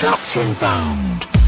Flux inbound.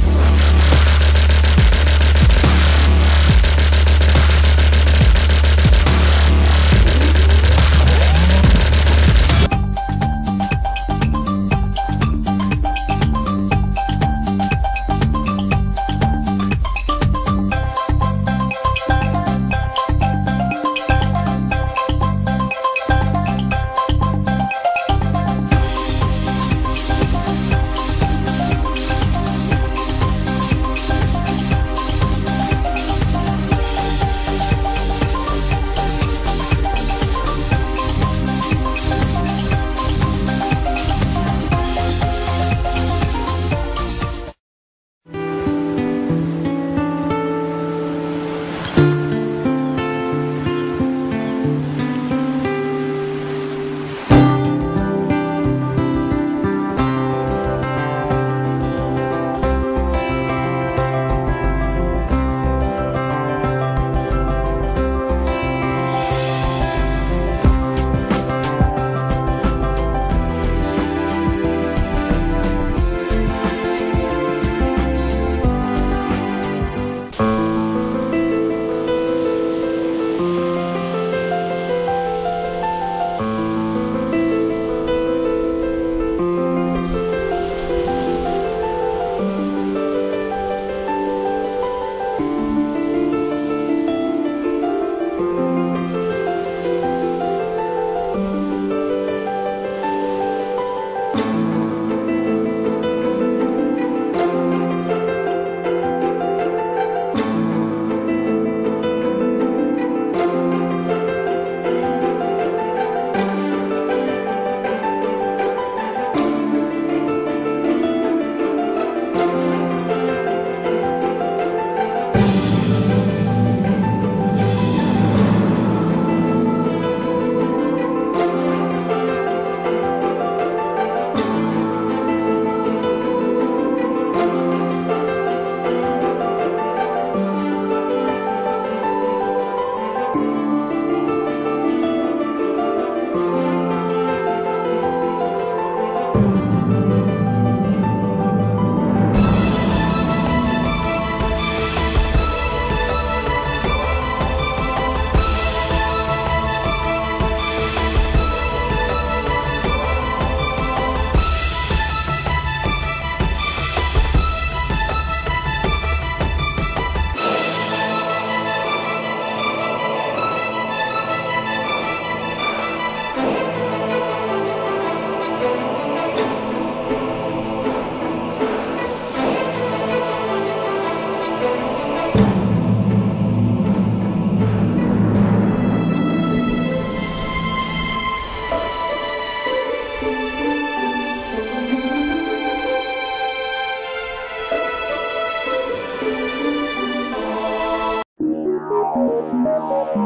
Cyclops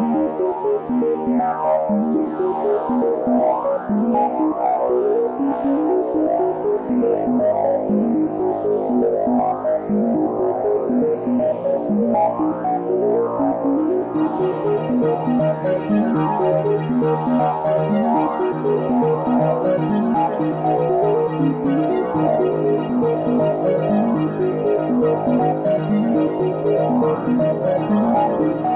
inbound.